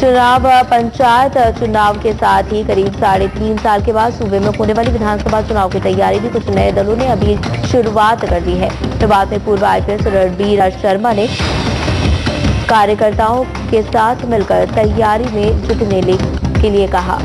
चुनाव पंचायत चुनाव के साथ ही करीब साढ़े तीन साल के बाद सूबे में होने वाली विधानसभा चुनाव की तैयारी भी कुछ नए दलों ने अभी शुरुआत कर दी है। शुरुआत में पूर्व आईपीएस रणबीर शर्मा ने कार्यकर्ताओं के साथ मिलकर तैयारी में जुटने के लिए कहा।